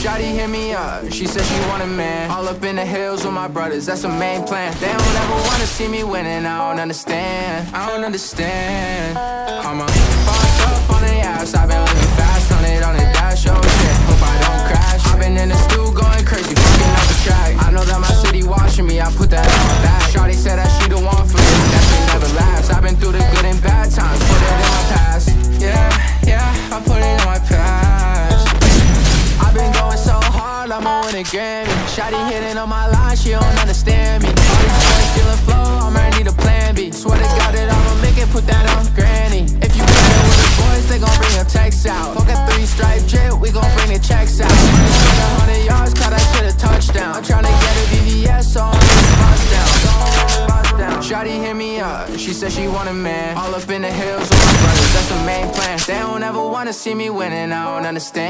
Shotty hit me up, she said she want a man All up in the hills with my brothers, that's the main plan. They don't ever wanna see me winning, I don't understand. I don't understand. Win a Grammy. Shawty hitting on my line, she don't understand me. All these boys stealing flow, I might need a plan B. Swear to God that I'ma make it, put that on granny. If you playing with the boys, they gon' bring your text out. Fuck a three-stripe jet, we gon' bring the checks out. A hundred yards, caught that shit a touchdown. I'm tryna get a VVS, so I'm bust down. Shawty hit me up, she said she want a man. All up in the hills with my brothers, that's the main plan. They don't ever wanna see me winning, I don't understand